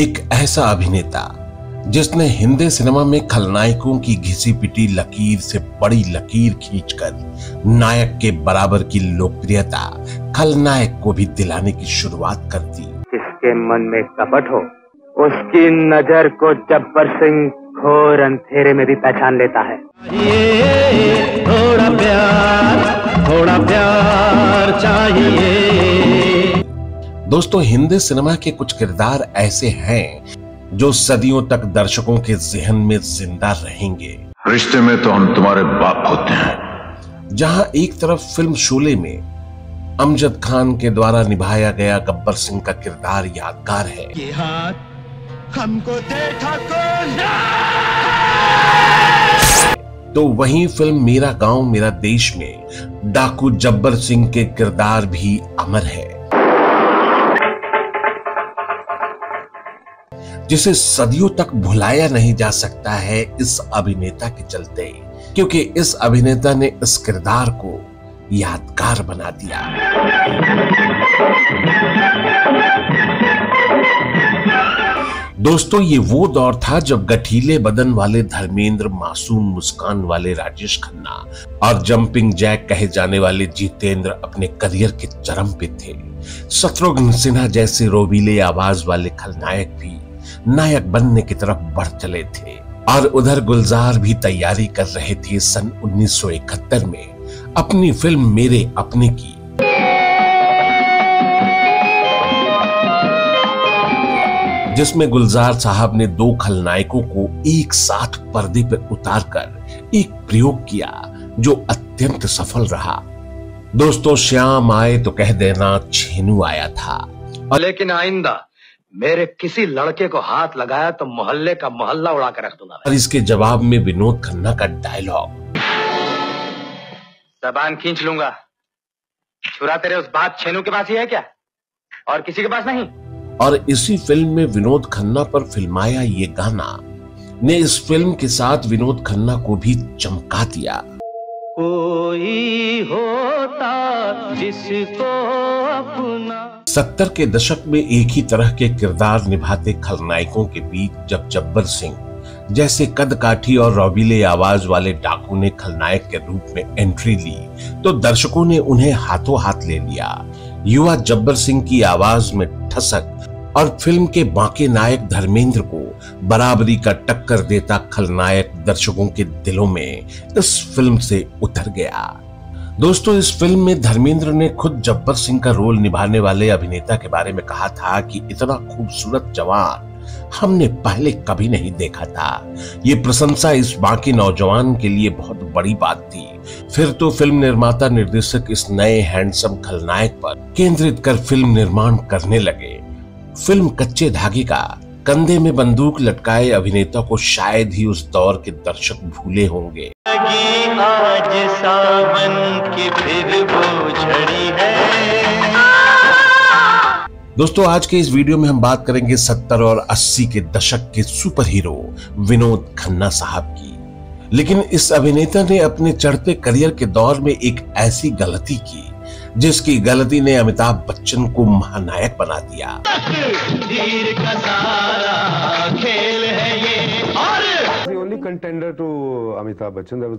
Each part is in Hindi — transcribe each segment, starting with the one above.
एक ऐसा अभिनेता जिसने हिंदी सिनेमा में खलनायकों की घिसी पिटी लकीर से बड़ी लकीर खींचकर नायक के बराबर की लोकप्रियता खलनायक को भी दिलाने की शुरुआत कर दी। जिसके मन में कपट हो उसकी नज़र को जब्बर सिंह घोर अंधेरे में भी पहचान लेता है। ये थोड़ा प्यार थोड़ा प्यार चाहिए। दोस्तों हिंदी सिनेमा के कुछ किरदार ऐसे हैं जो सदियों तक दर्शकों के जहन में ज़िंदा रहेंगे। रिश्ते में तो हम तुम्हारे बाप होते हैं। जहाँ एक तरफ़ फ़िल्म शोले में अमजद खान के द्वारा निभाया गया गब्बर सिंह का किरदार यादगार है। ये हाथ हमको दे ठाकुर तो वहीं फ़िल्म मेरा गाँव मेरा देश में डाकू जब्बर सिंह के किरदार भी अमर है। जिसे सदियों तक भुलाया नहीं जा सकता है इस अभिनेता के चलते, क्योंकि इस अभिनेता ने इस किरदार को यादगार बना दिया। दोस्तों, ये वो दौर था जब गठीले बदन वाले धर्मेंद्र, मासूम मुस्कान वाले राजेश खन्ना और जंपिंग जैक कहे जाने वाले जितेंद्र अपने करियर के चरम पे थे। शत्रुघ्न सिन्हा जैसे रोबीले आवाज़ वाले खलनायक भी नायक बनने की तरफ़ बढ़ चले थे। और उधर गुलजार भी तैयारी कर रहे थे सन 1971 में। अपनी फ़िल्म मेरे अपने की। जिसमें गुलजार साहब ने दो खलनायकों को एक साथ पर्दे पर उतारकर एक प्रयोग किया, जो अत्यंत सफल रहा। दोस्तों, श्याम आए तो कह देना, छेनू आया था। लेकिन आइंदा मेरे किसी लड़के को हाथ लगाया तो मोहल्ले का मोहल्ला उड़ा कर रख दूँगा और इसके जवाब में विनोद खन्ना का डायलॉग जबान खींच लूँगा। छुरा तेरे उस बात छेनू के पास ही है क्या? और किसी के पास नहीं? और इसी फ़िल्म में विनोद खन्ना पर फिल्माया ये गाना ने इस फ़िल्म के साथ विनोद खन्ना को भी चमका दिया। कोई होता जिसको अपना सत्तर के दशक में एक ही तरह के किरदार निभाते खलनायकों के बीच जब जब्बर सिंह, जैसे कद काठी और रौबीले आवाज़ वाले डाकू ने खलनायक के रूप में एंट्री ली तो दर्शकों ने उन्हें हाथों हाथ ले लिया। युवा जब्बर सिंह की आवाज़ में ठसक और फ़िल्म के बाकी नायक धर्मेंद्र को बराबरी का टक्कर देता खलनायक दर्शकों के दिलों में इस फ़िल्म से उतर गया। दोस्तों, इस फ़िल्म में धर्मेंद्र ने खुद जब्बर सिंह का रोल निभाने वाले अभिनेता के बारे में कहा था कि इतना खूबसूरत जवान हमने पहले कभी नहीं देखा था। ये प्रशंसा इस बाकी नौजवान के लिए बहुत बड़ी बात थी। फिर तो फ़िल्म निर्माता निर्देशक इस नए हैंडसम खलनायक पर केंद्रित कर फ़िल्म निर्माण करने लगे। फ़िल्म कच्चे धागे का कंधे में बंदूक लटकाए अभिनेता को शायद ही उस दौर के दर्शक भूले होंगे। आज सावन की फिर झड़ी है। दोस्तों आज के इस वीडियो में हम बात करेंगे 70 और 80 के दशक के सुपर हीरो विनोद खन्ना साहब की। लेकिन इस अभिनेता ने अपने चढ़ते करियर के दौर में एक ऐसी गलती की। जिसकी गलती ने अमिताभ बच्चन को महानायक बना दिया। कंटेंडर टू अमिताभ बच्चन और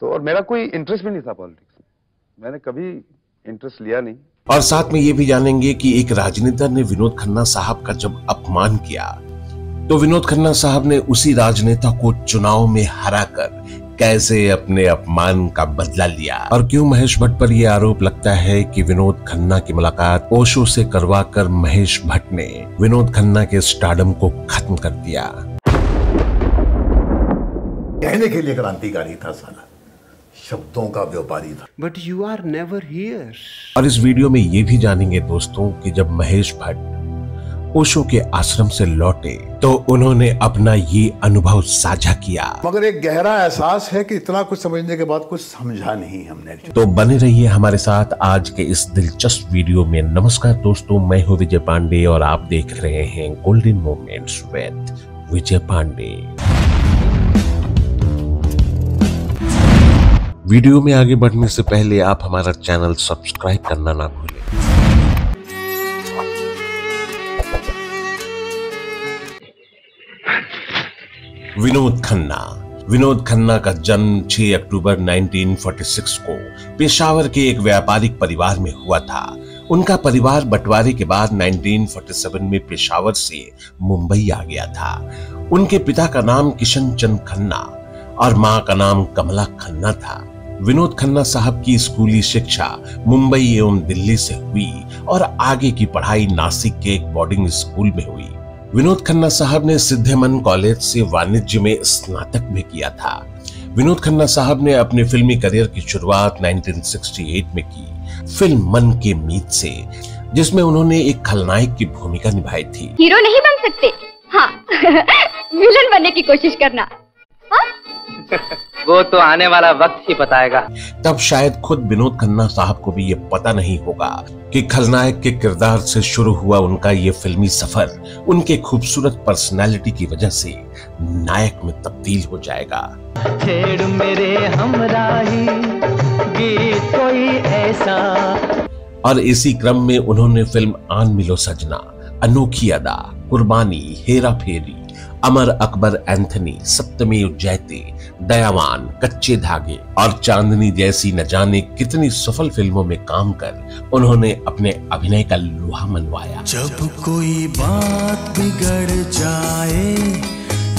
तो और मेरा कोई इंटरेस्ट भी नहीं था पॉलिटिक्स मैंने कभी इंटरेस्ट लिया नहीं। और साथ में ये भी जानेंगे कि एक राजनेता ने विनोद खन्ना साहब का जब अपमान किया तो विनोद खन्ना साहब ने उसी राजनेता को चुनाव में हराकर कैसे अपने अपमान का बदला लिया? और क्यों महेश भट्ट पर यह आरोप लगता है कि विनोद खन्ना की मुलाकात ओशो से करवाकर महेश भट्ट ने विनोद खन्ना के स्टार्डम को खत्म कर दिया? कहने के लिए क्रांतिकारी था साला। शब्दों का व्यापारी था। But you are never here और इस वीडियो में ये भी जानेंगे दोस्तों कि जब महेश भट्ट ओशो के आश्रम से लौटे तो उन्होंने अपना ये अनुभव साझा किया। मगर एक गहरा एहसास है कि इतना कुछ समझने के बाद कुछ समझा नहीं हमने। तो बने रहिए हमारे साथ आज के इस दिलचस्प वीडियो में। नमस्कार दोस्तों मैं हूँ विजय पांडे और आप देख रहे हैं golden moments with Vijay Pandey. Video में आगे बढ़ने से पहले आप हमारा चैनल सब्सक्राइब करना ना भूलें। विनोद खन्ना। विनोद खन्ना का जन्म 6 अक्टूबर 1946 को पेशावर के एक व्यापारिक परिवार में हुआ था। उनका परिवार बंटवारे के बाद 1947 में पेशावर से मुंबई आ गया था। उनके पिता का नाम किशन चंद खन्ना और माँ का नाम कमला खन्ना था। विनोद खन्ना साहब की स्कूली शिक्षा मुंबई एवं दिल्ली से हुई और आगे की पढ़ाई नासिक के एक बोर्डिंग स्कूल में हुई। विनोद खन्ना साहब ने सिद्धेमन कॉलेज से वाणिज्य में स्नातक भी किया था। विनोद खन्ना साहब ने अपने फिल्मी करियर की शुरुआत 1968 में की, फ़िल्म मन के मीत से, जिसमें उन्होंने एक खलनायक की भूमिका निभाई थी। हीरो नहीं बन सकते। हाँ विलन बनने की कोशिश करना। हाँ? वो तो आने वाला वक्त ही बताएगा। तब शायद खुद विनोद खन्ना साहब को भी ये पता नहीं होगा कि खलनायक के किरदार से शुरू हुआ उनका ये फिल्मी सफ़र उनके खूबसूरत पर्सनालिटी की वजह से नायक में तब्दील हो जाएगा। छेड़ मेरे हमराही गीत कोई ऐसा। और इसी क्रम में उन्होंने फ़िल्म आन मिलो सजना अनोखी अदा कुर्बानी हेरा फेरी अमर अकबर एंथनी सप्तमी जयते दयावान कच्चे धागे और चांदनी जैसी न जाने कितनी सफल फ़िल्मों में काम कर उन्होंने अपने अभिनय का लोहा मनवाया। जब कोई बात बिगड़ जाए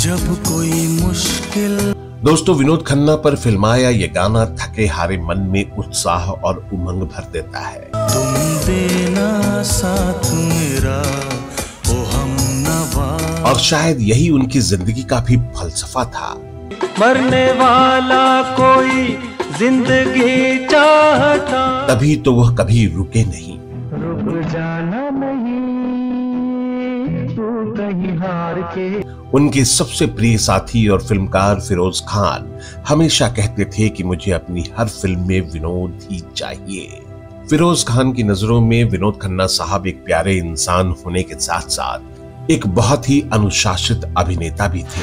जब कोई मुश्किल दोस्तों विनोद खन्ना पर फिल्माया ये गाना थके हारे मन में उत्साह और उमंग भर देता है। तुम देना साथ मेरा। और शायद यही उनकी ज़िंदगी का भी फलसफा था। मरने वाला कोई ज़िंदगी चाहता। तभी तो वह कभी रुके नहीं। रुक जाना नहीं तू कहीं हार के। उनके सबसे प्रिय साथी और फिल्मकार फिरोज खान हमेशा कहते थे कि मुझे अपनी हर फ़िल्म में विनोद ही चाहिए। फिरोज खान की नज़रों में विनोद खन्ना साहब एक प्यारे इंसान होने के साथ साथ एक बहुत ही अनुशासित अभिनेता भी थे।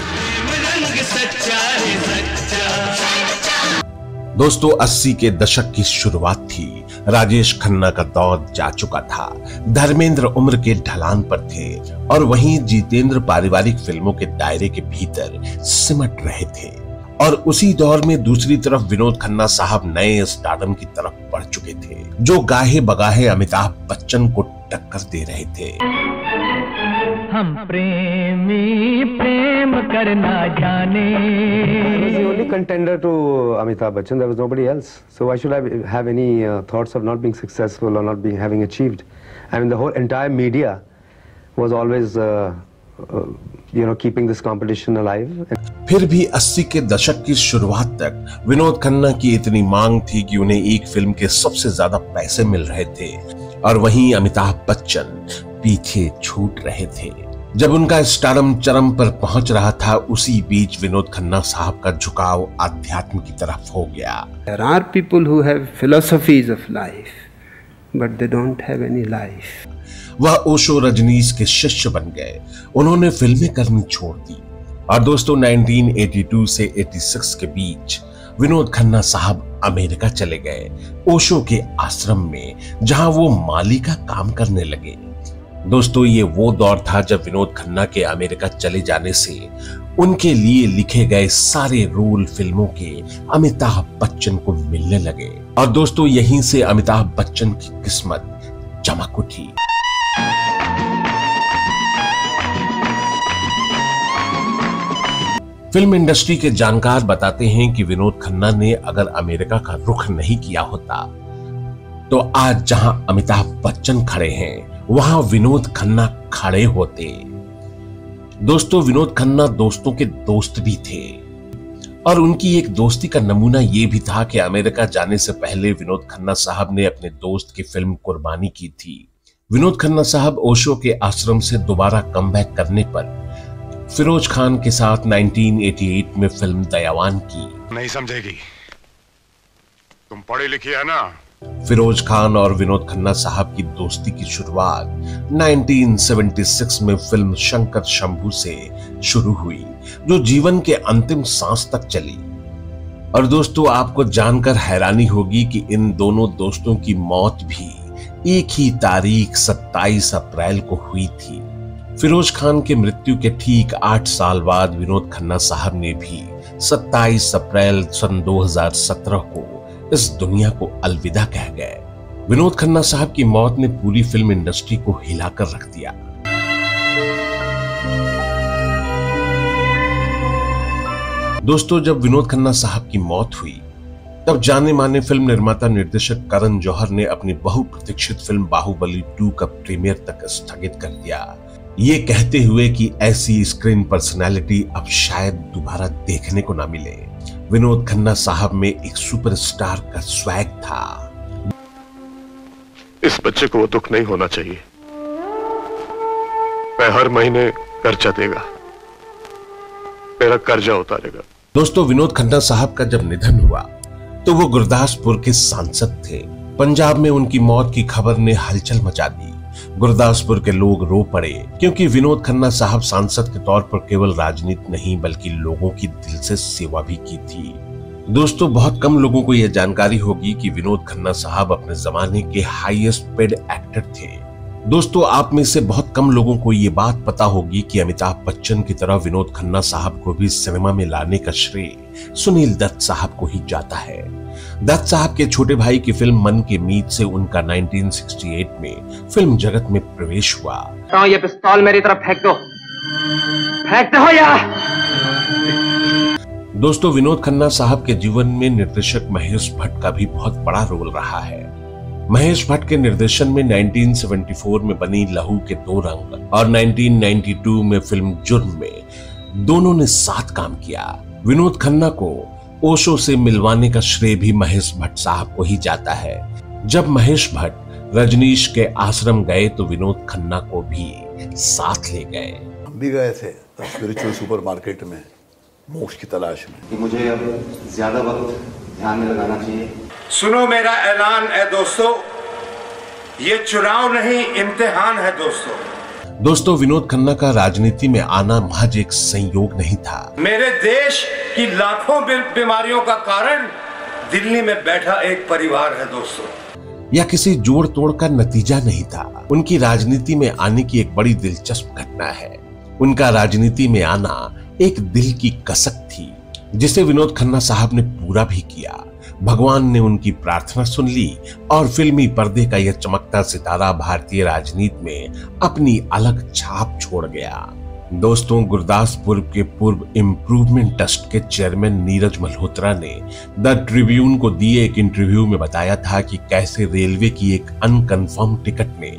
दोस्तों 80 के दशक की शुरुआत थी। राजेश खन्ना का दौर जा चुका था। धर्मेंद्र उम्र के ढलान पर थे और वहीं जितेंद्र पारिवारिक फ़िल्मों के दायरे के भीतर सिमट रहे थे। और उसी दौर में दूसरी तरफ़ विनोद खन्ना साहब नए स्टारडम की तरफ़ बढ़ चुके थे, जो गाहे बगाहे अमिताभ बच्चन को टक्कर दे रहे थे। हम प्रेमी प्रेम करना जाने। Only contender to Amitabh Bachchan there was nobody else so why should I have any thoughts of not being successful और not being having achieved I mean the whole entire media was always you know keeping this competition alive फिर भी 80 के दशक की शुरुआत तक विनोद खन्ना की इतनी मांग थी कि उन्हें एक फ़िल्म के सबसे ज़्यादा पैसे मिल रहे थे। और वहीं अमिताभ बच्चन पीछे छूट रहे थे। जब उनका स्टारम चरम पर पहुँच रहा था उसी बीच विनोद खन्ना साहब का झुकाव आध्यात्म की तरफ़ हो गया। There are people who have philosophies of life, but they don't have any life. वह ओशो रजनीश के शिष्य बन गए। उन्होंने फ़िल्में करनी छोड़ दी। और दोस्तों 1982 से 86 के बीच विनोद खन्ना साहब अमेरिका चले गए, ओशो के आश्रम में, जहाँ वो माली का काम करने लगे। दोस्तों, ये वो दौर था जब विनोद खन्ना के अमेरिका चले जाने से उनके लिए लिखे गए सारे रोल फ़िल्मों के अमिताभ बच्चन को मिलने लगे। और दोस्तों, यहीं से अमिताभ बच्चन की किस्मत चमक उठी। फ़िल्म इंडस्ट्री के जानकार बताते हैं कि विनोद खन्ना ने अगर अमेरिका का रुख नहीं किया होता तो आज जहाँ अमिताभ बच्चन खड़े हैं, वहाँ विनोद खन्ना खड़े होते। दोस्तों, विनोद खन्ना दोस्तों के दोस्त भी थे। और उनकी एक दोस्ती का नमूना ये भी था कि अमेरिका जाने से पहले विनोद खन्ना साहब ने अपने दोस्त की फ़िल्म कुर्बानी की थी। विनोद खन्ना साहब ओशो के आश्रम से दोबारा कम करने पर फिरोज खान के साथ 1988 में फ़िल्म दयावान की। नहीं समझेगी। तुम पढ़ी लिखी है ना? फिरोज खान और विनोद खन्ना साहब की दोस्ती की शुरुआत 1976 में फ़िल्म शंकर शंभू से शुरू हुई जो जीवन के अंतिम सांस तक चली। और दोस्तों आपको जानकर हैरानी होगी कि इन दोनों दोस्तों की मौत भी एक ही तारीख 27 अप्रैल को हुई थी। फिरोज खान के मृत्यु के ठीक आठ साल बाद विनोद खन्ना साहब ने भी 27 अप्रैल सन 2017 को इस दुनिया को अलविदा कह गए। विनोद खन्ना साहब की मौत ने पूरी फ़िल्म इंडस्ट्री को हिलाकर रख दिया। दोस्तों, जब विनोद खन्ना साहब की मौत हुई, तब जाने माने फ़िल्म निर्माता निर्देशक करण जौहर ने अपनी बहुप्रतीक्षित फ़िल्म बाहुबली 2 का प्रीमियर तक स्थगित कर दिया। ये कहते हुए कि ऐसी स्क्रीन पर्सनैलिटी अब शायद दोबारा देखने को ना मिले। विनोद खन्ना साहब में एक सुपरस्टार का स्वैग था। इस बच्चे को वो दुख नहीं होना चाहिए। मैं हर महीने कर्जा देगा। मेरा कर्जा उतारेगा। दोस्तों विनोद खन्ना साहब का जब निधन हुआ तो वो गुरदासपुर के सांसद थे। पंजाब में उनकी मौत की खबर ने हलचल मचा दी। गुरदासपुर के लोग रो पड़े, क्योंकि विनोद खन्ना साहब सांसद के तौर पर केवल राजनीति नहीं, बल्कि लोगों की दिल से सेवा भी की थी। दोस्तों, बहुत कम लोगों को यह जानकारी होगी कि विनोद खन्ना साहब अपने जमाने के हाईएस्ट पेड एक्टर थे। दोस्तों, आप में से बहुत कम लोगों को ये बात पता होगी कि अमिताभ बच्चन की तरह विनोद खन्ना साहब को भी सिनेमा में लाने का श्रेय सुनील दत्त साहब को ही जाता है। दत्त साहब के छोटे भाई की फ़िल्म मन के मीत से उनका 1968 में फ़िल्म जगत में प्रवेश हुआ। तो ये पिस्तौल मेरी तरफ़ फेंक दो। फेंक दो या दोस्तों विनोद खन्ना साहब के जीवन में निर्देशक महेश भट्ट का भी बहुत बड़ा रोल रहा है। महेश भट्ट के निर्देशन में 1974 में बनी लहू के दो रंग और 1992 में फ़िल्म जुर्म में दोनों ने साथ काम किया। विनोद खन्ना को ओशो से मिलवाने का श्रेय भी महेश भट्ट साहब को ही जाता है। जब महेश भट्ट रजनीश के आश्रम गए तो विनोद खन्ना को भी साथ ले गए। हम भी गए थे स्पिरिचुअल सुपरमार्केट में मोक्ष की तलाश में। कि मुझे अब ज़्यादा वक्त ध्यान में लगाना चाहिए। सुनो मेरा ऐलान है दोस्तों ये चुनाव नहीं इम्तिहान है दोस्तों। दोस्तों विनोद खन्ना का राजनीति में आना महज एक संयोग नहीं था। मेरे देश की लाखों बीमारियों का कारण दिल्ली में बैठा एक परिवार है दोस्तों। या किसी जोड़ तोड़ का नतीजा नहीं था। उनकी राजनीति में आने की एक बड़ी दिलचस्प घटना है। उनका राजनीति में आना एक दिल की कसक थी जिसे विनोद खन्ना साहब ने पूरा भी किया। भगवान ने उनकी प्रार्थना सुन ली और फिल्मी पर्दे का यह चमकता सितारा भारतीय राजनीति में अपनी अलग छाप छोड़ गया। दोस्तों, गुरदासपुर के पूर्व इम्प्रूवमेंट ट्रस्ट के चेयरमैन नीरज मल्होत्रा ने द ट्रिब्यून को दिए एक इंटरव्यू में बताया था कि कैसे रेलवे की एक अनकंफर्म टिकट ने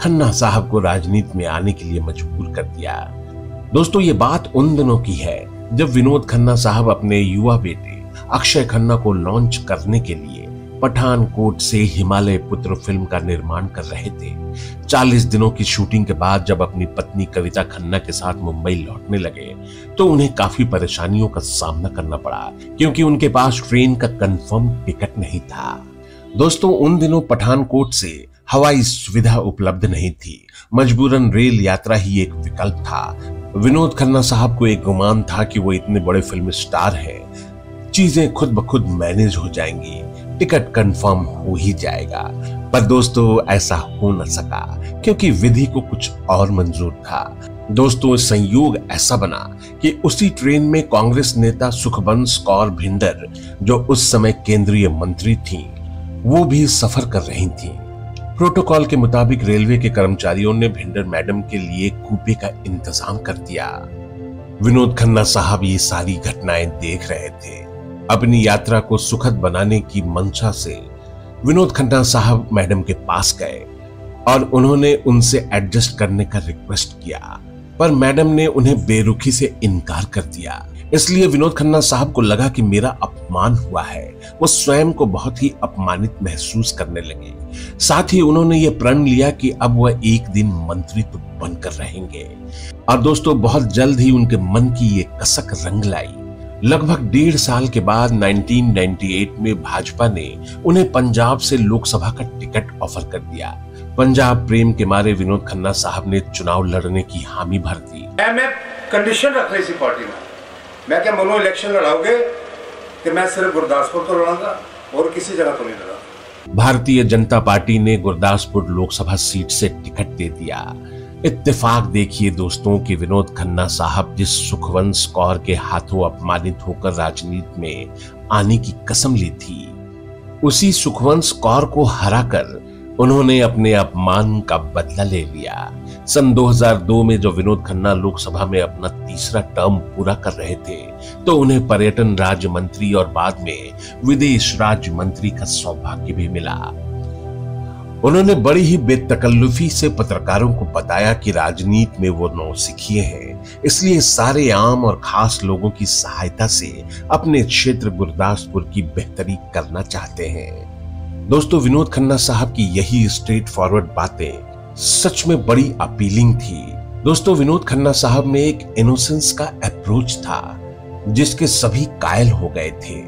खन्ना साहब को राजनीति में आने के लिए मजबूर कर दिया। दोस्तों, ये बात उन दिनों की है जब विनोद खन्ना साहब अपने युवा बेटे अक्षय खन्ना को लॉन्च करने के लिए पठानकोट से हिमालय पुत्र फ़िल्म का निर्माण कर रहे थे। 40 दिनों की शूटिंग के बाद जब अपनी पत्नी कविता खन्ना के साथ मुंबई लौटने लगे तो उन्हें काफ़ी परेशानियों का सामना करना पड़ा, क्योंकि उनके पास ट्रेन का कंफर्म टिकट नहीं था। दोस्तों, उन दिनों पठानकोट से हवाई सुविधा उपलब्ध नहीं थी। मजबूरन रेल यात्रा ही एक विकल्प था। विनोद खन्ना साहब को एक गुमान था कि वो इतने बड़े फ़िल्म स्टार हैं। चीज़ें खुद ब खुद मैनेज हो जाएँगी, टिकट कंफर्म हो ही जाएगा। पर दोस्तों, ऐसा हो न सका, क्योंकि विधि को कुछ और मंजूर था। दोस्तों, संयोग ऐसा बना कि उसी ट्रेन में कांग्रेस नेता सुखबंश कौर भिंडर जो उस समय केंद्रीय मंत्री थी, वो भी सफ़र कर रही थी। प्रोटोकॉल के मुताबिक रेलवे के कर्मचारियों ने भिंडर मैडम के लिए कूपे का इंतज़ाम कर दिया। विनोद खन्ना साहब ये सारी घटनाएँ देख रहे थे। अपनी यात्रा को सुखद बनाने की मंशा से विनोद खन्ना साहब मैडम के पास गए और उन्होंने उनसे एडजस्ट करने का रिक्वेस्ट किया। पर मैडम ने उन्हें बेरुखी से इनकार कर दिया। इसलिए विनोद खन्ना साहब को लगा कि मेरा अपमान हुआ है। वो स्वयं को बहुत ही अपमानित महसूस करने लगे। साथ ही उन्होंने ये प्रण लिया कि अब वह एक दिन मंत्री तो बनकर रहेंगे। और दोस्तों, बहुत जल्द ही उनके मन की ये कसक रंग लाई। लगभग डेढ़ साल के बाद 1998 में भाजपा ने उन्हें पंजाब से लोकसभा का टिकट ऑफ़र कर दिया। पंजाब प्रेम के मारे विनोद खन्ना साहब ने चुनाव लड़ने की हामी भर दी। मैं कंडीशन रख रही थी पार्टी में। मैं क्या मनो इलेक्शन लड़ाओगे कि मैं सिर्फ़ गुरदासपुर तो लड़ाऊँगा और किसी जगह तो नहीं लड़ा भारतीय जनता पार्टी ने गुरदासपुर लोकसभा सीट से टिकट दे दिया। इत्तेफाक देखिए दोस्तों कि विनोद खन्ना साहब जिस सुखवंश कौर के हाथों अपमानित होकर राजनीति में आने की कसम ली थी, उसी सुखवंश कौर को हराकर उन्होंने अपने अपमान का बदला ले लिया। सन 2002 में जो विनोद खन्ना लोकसभा में अपना तीसरा टर्म पूरा कर रहे थे तो उन्हें पर्यटन राज्य मंत्री और बाद में विदेश राज्य मंत्री का सौभाग्य भी मिला। उन्होंने बड़ी ही बेतकल्लुफी से पत्रकारों को बताया कि राजनीति में वो नौसिखिए हैं। इसलिए सारे आम और खास लोगों की सहायता से अपने क्षेत्र गुरदासपुर की बेहतरी करना चाहते हैं। दोस्तों, विनोद खन्ना साहब की यही स्ट्रेट फॉरवर्ड बातें सच में बड़ी अपीलिंग थी। दोस्तों, विनोद खन्ना साहब में एक इनोसेंस का अप्रोच था, जिसके सभी कायल हो गए थे।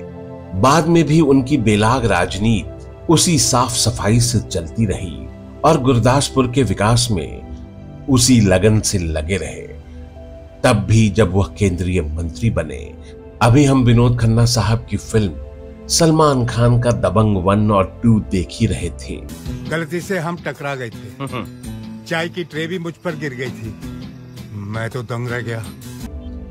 बाद में भी उनकी बेलाग राजनीति उसी साफ़ सफ़ाई से चलती रही और गुरदासपुर के विकास में उसी लगन से लगे रहे। तब भी जब वह केंद्रीय मंत्री बने अभी हम विनोद खन्ना साहब की फ़िल्म सलमान खान का दबंग वन और टू देख ही रहे थे। गलती से हम टकरा गए थे। चाय की ट्रे भी मुझ पर गिर गई थी। मैं तो दंग रह गया।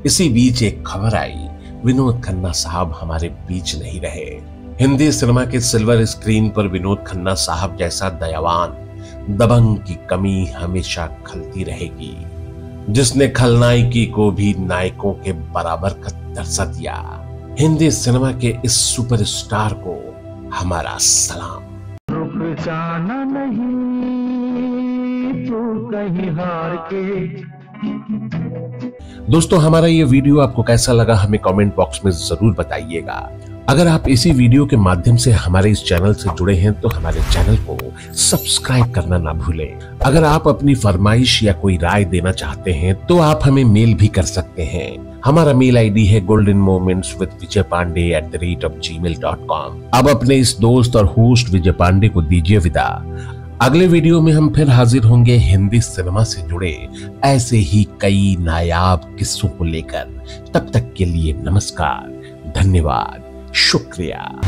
इसी बीच एक खबर आई विनोद खन्ना साहब हमारे बीच नहीं रहे। हिंदी सिनेमा के सिल्वर स्क्रीन पर विनोद खन्ना साहब जैसा दयावान दबंग की कमी हमेशा खलती रहेगी। जिसने खलनायकी को भी नायकों के बराबर का दर्जा दिया। हिंदी सिनेमा के इस सुपरस्टार को हमारा सलाम। रुक जाना नहीं तू कहीं हार के। दोस्तों हमारा ये वीडियो आपको कैसा लगा हमें कमेंट बॉक्स में ज़रूर बताइएगा। अगर आप इसी वीडियो के माध्यम से हमारे इस चैनल से जुड़े हैं तो हमारे चैनल को सब्सक्राइब करना ना भूलें। अगर आप अपनी फरमाइश या कोई राय देना चाहते हैं तो आप हमें मेल भी कर सकते हैं। हमारा मेल आईडी है golden moments with Vijay Pandey at the rate of Gmail dot com अब अपने इस दोस्त और होस्ट विजय पांडे को दीजिए विदा। अगले वीडियो में हम फिर हाजिर होंगे हिंदी सिनेमा से जुड़े ऐसे ही कई नायाब किस्सों को लेकर। तब तक के लिए नमस्कार, धन्यवाद। शुक्रिया।